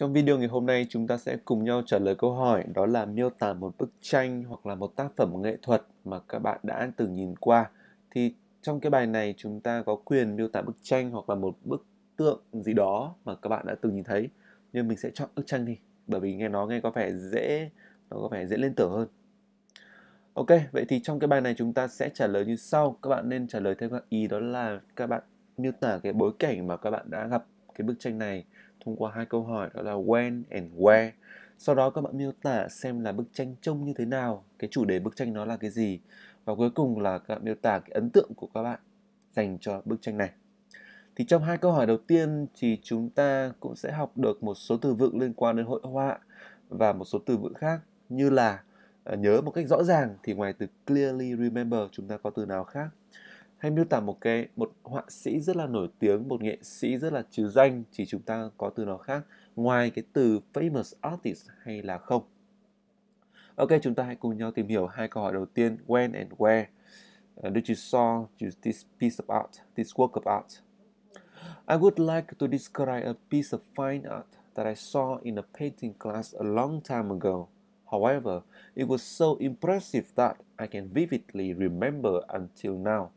Trong video ngày hôm nay chúng ta sẽ cùng nhau trả lời câu hỏi đó là miêu tả một bức tranh hoặc là một tác phẩm nghệ thuật mà các bạn đã từng nhìn qua. Thì trong cái bài này chúng ta có quyền miêu tả bức tranh hoặc là một bức tượng gì đó mà các bạn đã từng nhìn thấy. Nhưng mình sẽ chọn bức tranh đi bởi vì nghe nó nghe có vẻ dễ nó có vẻ dễ liên tưởng hơn. Ok, vậy thì trong cái bài này chúng ta sẽ trả lời như sau. Các bạn nên trả lời theo các ý đó là các bạn miêu tả cái bối cảnh mà các bạn đã gặp cái bức tranh này thông qua hai câu hỏi đó là when and where. Sau đó các bạn miêu tả xem là bức tranh trông như thế nào, cái chủ đề bức tranh nó là cái gì. Và cuối cùng là các bạn miêu tả cái ấn tượng của các bạn dành cho bức tranh này. Thì trong hai câu hỏi đầu tiên thì chúng ta cũng sẽ học được một số từ vựng liên quan đến hội họa và một số từ vựng khác như là ờ, nhớ một cách rõ ràng thì ngoài từ clearly remember chúng ta có từ nào khác hay miêu tả một cái một họa sĩ rất là nổi tiếng một nghệ sĩ rất là trừ danh chỉ chúng ta có từ nào khác ngoài cái từ famous artist hay là không ok chúng ta hãy cùng nhau tìm hiểu hai câu hỏi đầu tiên when and where uh, did you saw this piece of art this work of art I would like to describe a piece of fine art that I saw in a painting class a long time ago. However, it was so impressive that I can vividly remember until now.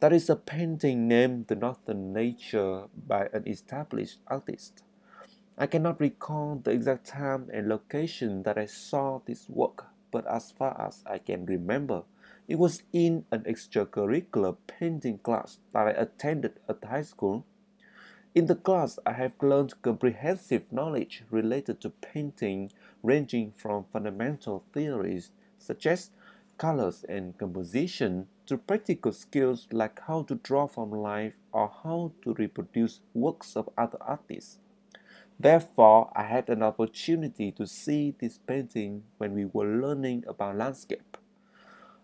That is a painting named The Northern Nature by an established artist. I cannot recall the exact time and location that I saw this work, but as far as I can remember, it was in an extracurricular painting class that I attended at high school. In the class, I have learned comprehensive knowledge related to painting, ranging from fundamental theories such as colors and composition to practical skills like how to draw from life or how to reproduce works of other artists. Therefore, I had an opportunity to see this painting when we were learning about landscape.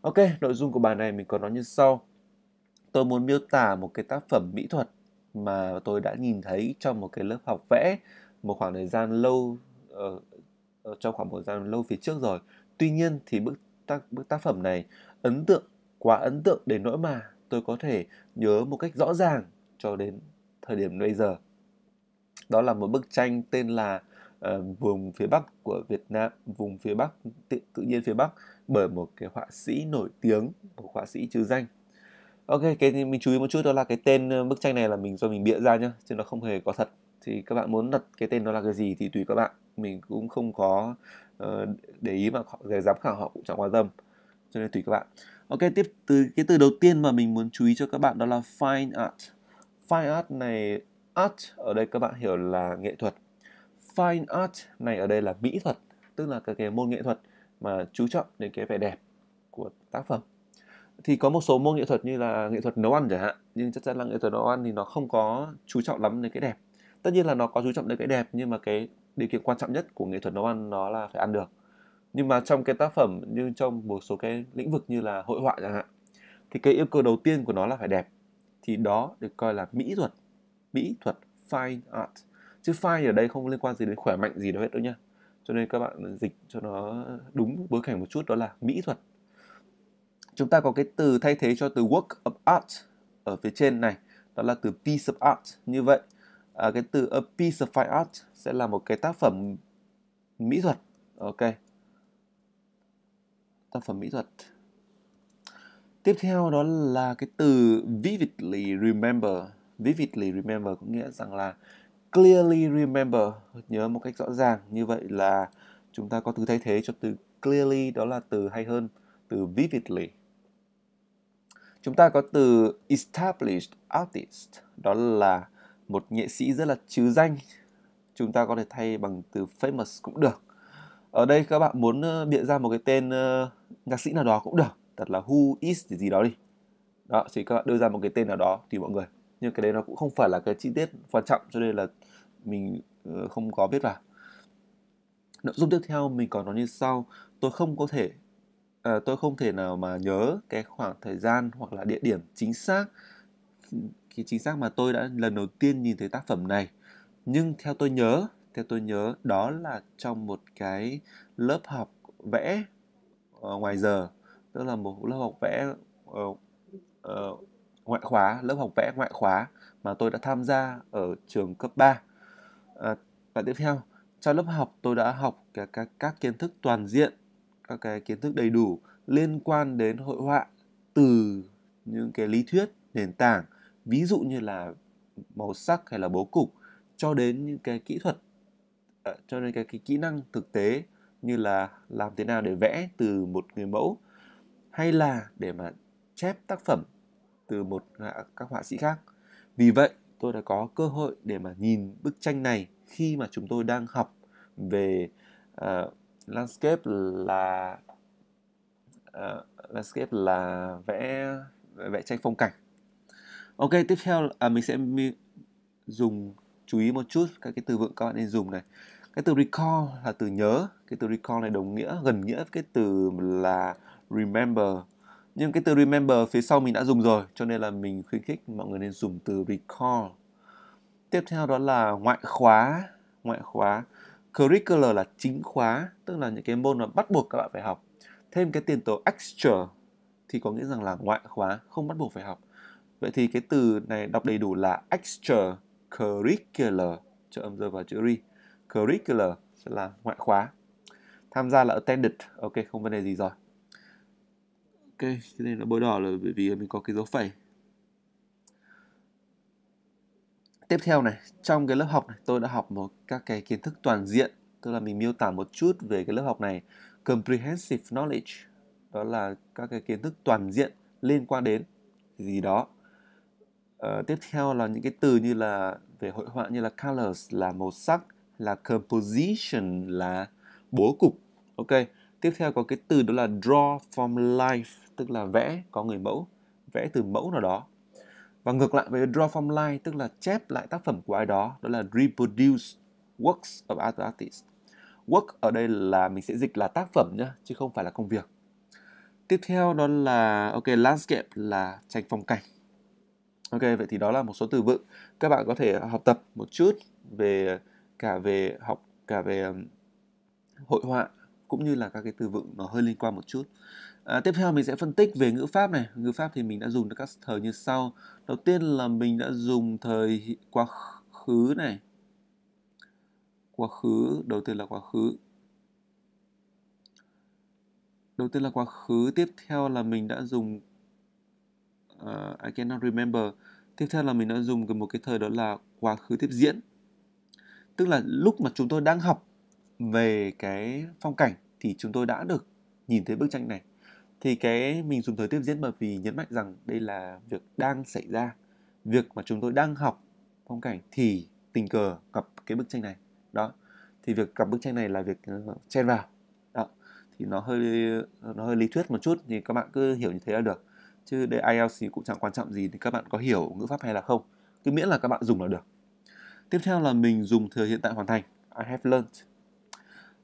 Ok, nội dung của bài này mình có nói như sau. Tôi muốn miêu tả một cái tác phẩm mỹ thuật mà tôi đã nhìn thấy trong một cái lớp học vẽ một khoảng thời gian lâu uh, trong khoảng một thời gian lâu phía trước rồi. Tuy nhiên thì bức tác bức tác phẩm này ấn tượng quá ấn tượng đến nỗi mà tôi có thể nhớ một cách rõ ràng cho đến thời điểm bây giờ. Đó là một bức tranh tên là uh, vùng phía bắc của Việt Nam, vùng phía bắc tự, tự nhiên phía bắc bởi một cái họa sĩ nổi tiếng, một họa sĩ trừ danh. Ok, cái mình chú ý một chút đó là cái tên ờ, bức tranh này là mình do mình bịa ra nhá, chứ nó không hề có thật. Thì các bạn muốn đặt cái tên nó là cái gì thì tùy các bạn. Mình cũng không có uh, để ý mà họ, giám khảo họ cũng chẳng quan tâm. Cho nên tùy các bạn. Ok, tiếp từ cái từ đầu tiên mà mình muốn chú ý cho các bạn đó là fine art. Fine art này art ở đây các bạn hiểu là nghệ thuật. Fine art này ở đây là mỹ thuật, tức là cái, cái môn nghệ thuật mà chú trọng đến cái vẻ đẹp của tác phẩm. Thì có một số môn nghệ thuật như là nghệ thuật nấu ăn chẳng hạn, nhưng chắc chắn là nghệ thuật nấu ăn thì nó không có chú trọng lắm đến cái đẹp. Tất nhiên là nó có chú trọng đến cái đẹp nhưng mà cái điều kiện quan trọng nhất của nghệ thuật nấu ăn nó là phải ăn được nhưng mà trong cái tác phẩm như trong một số cái lĩnh vực như là hội họa chẳng hạn thì cái yêu cầu đầu tiên của nó là phải đẹp. Thì đó được coi là mỹ thuật mỹ thuật fine art. Chứ fine ở đây không liên quan gì đến khỏe mạnh gì đâu hết đâu nhá cho nên các bạn dịch cho nó đúng bối cảnh một chút đó là mỹ thuật. Chúng ta có cái từ thay thế cho từ work of art ở phía trên này đó là từ piece of art. Như vậy à, cái từ a piece of fine art sẽ là một cái tác phẩm mỹ thuật. Ok tác phẩm mỹ thuật. Tiếp theo đó là cái từ vividly remember. Vividly remember có nghĩa rằng là clearly remember. Nhớ một cách rõ ràng, như vậy là chúng ta có từ thay thế cho từ clearly, đó là từ hay hơn, từ vividly. Chúng ta có từ established artist, đó là một nghệ sĩ rất là chứ danh. Chúng ta có thể thay bằng từ famous cũng được ở đây các bạn muốn bịa ra một cái tên uh, nhạc sĩ nào đó cũng được. Thật là who is gì gì đó đi. Đó thì các bạn đưa ra một cái tên nào đó thì mọi người. Nhưng cái đấy nó cũng không phải là cái chi tiết quan trọng cho nên là mình uh, không có viết vào nội dung tiếp theo mình còn nói như sau. Tôi không có thể uh, tôi không thể nào mà nhớ cái khoảng thời gian hoặc là địa điểm chính xác cái chính xác mà tôi đã lần đầu tiên nhìn thấy tác phẩm này. Nhưng theo tôi nhớ theo tôi nhớ đó là trong một cái lớp học vẽ uh, ngoài giờ. Tức là một lớp học vẽ uh, uh, ngoại khóa lớp học vẽ ngoại khóa mà tôi đã tham gia ở trường cấp 3 à, và tiếp theo trong lớp học tôi đã học các, các, các kiến thức toàn diện các cái kiến thức đầy đủ liên quan đến hội họa từ những cái lý thuyết nền tảng ví dụ như là màu sắc hay là bố cục cho đến những cái kỹ thuật Ờ, cho nên cái, cái kỹ năng thực tế như là làm thế nào để vẽ từ một người mẫu hay là để mà chép tác phẩm từ một các họa sĩ khác. Vì vậy tôi đã có cơ hội để mà nhìn bức tranh này khi mà chúng tôi đang học về uh, landscape là uh, landscape là vẽ vẽ tranh phong cảnh. Ok tiếp theo à, mình sẽ dùng chú ý một chút các cái từ vựng các bạn nên dùng này. Cái từ recall là từ nhớ, cái từ recall này đồng nghĩa, gần nghĩa với cái từ là remember. Nhưng cái từ remember phía sau mình đã dùng rồi, cho nên là mình khuyến khích mọi người nên dùng từ recall. Tiếp theo đó là ngoại khóa ngoại khóa. Curricular là chính khóa, tức là những cái môn mà bắt buộc các bạn phải học. Thêm cái tiền tố extra thì có nghĩa rằng là ngoại khóa, không bắt buộc phải học. Vậy thì cái từ này đọc đầy đủ là extra curricular. Cho âm rơi vào chữ ri curricular sẽ là ngoại khóa. Tham gia là attended. Ok, không vấn đề gì rồi. Ok, cái này là bôi đỏ là bởi vì mình có cái dấu phẩy. Tiếp theo này, trong cái lớp học này, tôi đã học một các cái kiến thức toàn diện. Tức là mình miêu tả một chút về cái lớp học này. Comprehensive knowledge. Đó là các cái kiến thức toàn diện liên quan đến gì đó uh, tiếp theo là những cái từ như là về hội họa như là colors là màu sắc là composition là bố cục. Ok tiếp theo có cái từ đó là draw from life tức là vẽ có người mẫu vẽ từ mẫu nào đó. Và ngược lại với draw from life tức là chép lại tác phẩm của ai đó đó là reproduce works of other artists. Work ở đây là mình sẽ dịch là tác phẩm nhá chứ không phải là công việc. Tiếp theo đó là ok landscape là tranh phong cảnh ok vậy thì đó là một số từ vựng. Các bạn có thể học tập một chút về cả về học cả về hội họa cũng như là các cái từ vựng nó hơi liên quan một chút. À, tiếp theo mình sẽ phân tích về ngữ pháp này. Ngữ pháp thì mình đã dùng được các thời như sau. Đầu tiên là mình đã dùng thời quá khứ này. Quá khứ đầu tiên là quá khứ. Đầu tiên là quá khứ tiếp theo là mình đã dùng uh, I cannot remember. Tiếp theo là mình đã dùng một cái thời đó là quá khứ tiếp diễn. Tức là lúc mà chúng tôi đang học về cái phong cảnh thì chúng tôi đã được nhìn thấy bức tranh này. Thì cái mình dùng thời tiếp diễn bởi vì nhấn mạnh rằng đây là việc đang xảy ra. Việc mà chúng tôi đang học phong cảnh thì tình cờ gặp cái bức tranh này. Đó. Thì việc gặp bức tranh này là việc ờ, chen vào. Đó. Thì nó hơi nó hơi lý thuyết một chút thì các bạn cứ hiểu như thế là được chứ đây IELTS cũng chẳng quan trọng gì thì các bạn có hiểu ngữ pháp hay là không. Cứ miễn là các bạn dùng là được. Tiếp theo là mình dùng thời hiện tại hoàn thành. I have learned.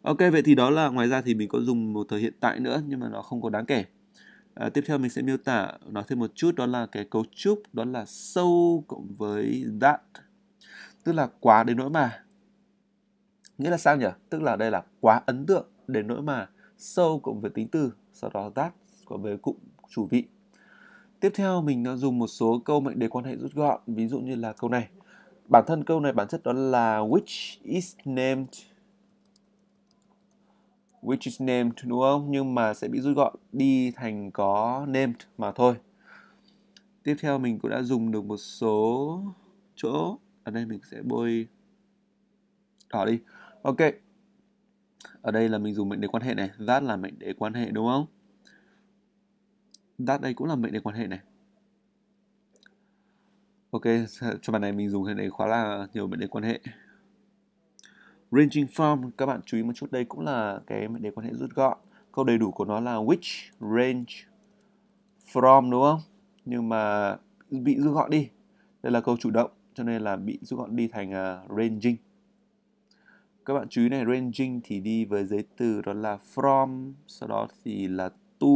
Ok vậy thì đó là ngoài ra thì mình có dùng một thời hiện tại nữa nhưng mà nó không có đáng kể. À, tiếp theo mình sẽ miêu tả nói thêm một chút đó là cái cấu trúc đó là so cộng với that. Tức là quá đến nỗi mà. Nghĩa là sao nhỉ? Tức là đây là quá ấn tượng đến nỗi mà so cộng với tính từ sau đó that cộng với cụm chủ vị tiếp theo, mình đã dùng một số câu mệnh đề quan hệ rút gọn, ví dụ như là câu này. Bản thân câu này bản chất đó là which is named, which is named, đúng không? Nhưng mà sẽ bị rút gọn, đi thành có named mà thôi. Tiếp theo, mình cũng đã dùng được một số chỗ. Ở đây mình sẽ bôi đỏ đi. Ok. Ở đây là mình dùng mệnh đề quan hệ này. That là mệnh đề quan hệ, đúng không? That đây cũng là mệnh đề quan hệ này. Ok cho bài này mình dùng cái này khá là nhiều mệnh đề quan hệ. Ranging from các bạn chú ý một chút đây cũng là cái mệnh đề quan hệ rút gọn. Câu đầy đủ của nó là which range from đúng không? Nhưng mà bị rút gọn đi. Đây là câu chủ động cho nên là bị rút gọn đi thành uh, ranging. Các bạn chú ý này ranging thì đi với giấy từ đó là from sau đó thì là to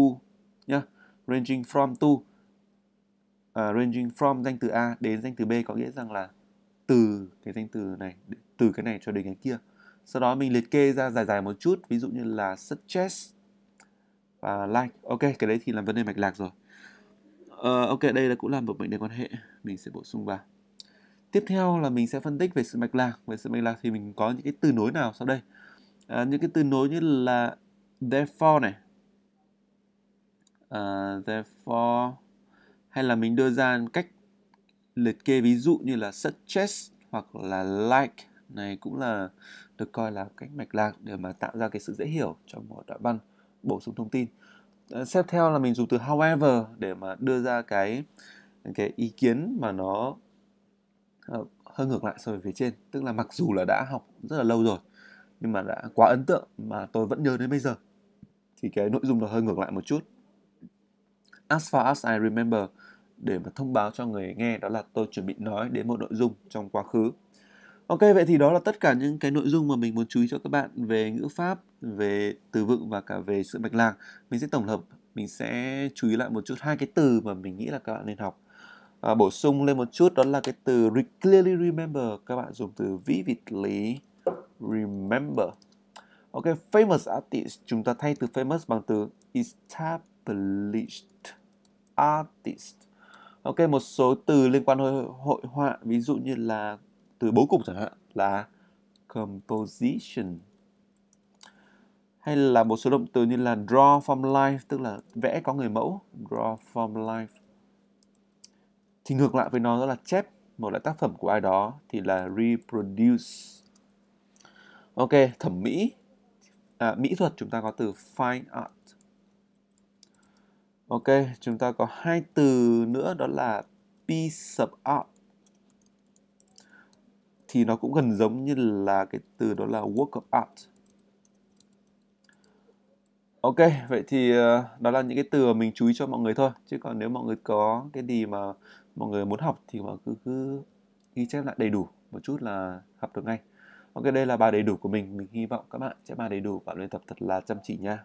nhá ranging from to. Uh, ranging from danh từ A đến danh từ B có nghĩa rằng là từ cái danh từ này từ cái này cho đến cái kia. Sau đó mình liệt kê ra dài dài một chút ví dụ như là suggest và like. Ok cái đấy thì là vấn đề mạch lạc rồi. Uh, ok đây là cũng là một mệnh đề quan hệ mình sẽ bổ sung vào. Tiếp theo là mình sẽ phân tích về sự mạch lạc. Về sự mạch lạc thì mình có những cái từ nối nào sau đây? À, những cái từ nối như là therefore này uh, therefore hay là mình đưa ra cách liệt kê ví dụ như là such as hoặc là like này cũng là được coi là cách mạch lạc để mà tạo ra cái sự dễ hiểu cho một đoạn văn bổ sung thông tin. À, Xếp tiếp theo là mình dùng từ however để mà đưa ra cái cái ý kiến mà nó ờ, hơi ngược lại so với phía trên. Tức là mặc dù là đã học rất là lâu rồi nhưng mà đã quá ấn tượng mà tôi vẫn nhớ đến bây giờ. Thì cái nội dung nó hơi ngược lại một chút as far as I remember để mà thông báo cho người nghe đó là tôi chuẩn bị nói đến một nội dung trong quá khứ Ok, vậy thì đó là tất cả những cái nội dung mà mình muốn chú ý cho các bạn về ngữ pháp, về từ vựng và cả về sự mạch lạc. Mình sẽ tổng hợp, mình sẽ chú ý lại một chút hai cái từ mà mình nghĩ là các bạn nên học. À, bổ sung lên một chút đó là cái từ clearly remember, các bạn dùng từ vividly remember. Ok, famous artist, chúng ta thay từ famous bằng từ established Published artist. Ok, một số từ liên quan hội, hội họa, ví dụ như là từ bố cục chẳng hạn là composition. Hay là một số động từ như là draw from life, tức là vẽ có người mẫu, draw from life. Thì ngược lại với nó đó là chép một loại tác phẩm của ai đó thì là reproduce. Ok, thẩm mỹ. À, mỹ thuật chúng ta có từ fine art. Ok, chúng ta có hai từ nữa đó là P sub art. Thì nó cũng gần giống như là cái từ đó là work of art. Ok, vậy thì ờ, đó là những cái từ mình chú ý cho mọi người thôi. Chứ còn nếu mọi người có cái gì mà mọi người muốn học thì mọi cứ, cứ ghi chép lại đầy đủ một chút là học được ngay. Ok, đây là bài đầy đủ của mình. Mình hy vọng các bạn sẽ bài đầy đủ và luyện tập thật là chăm chỉ nha.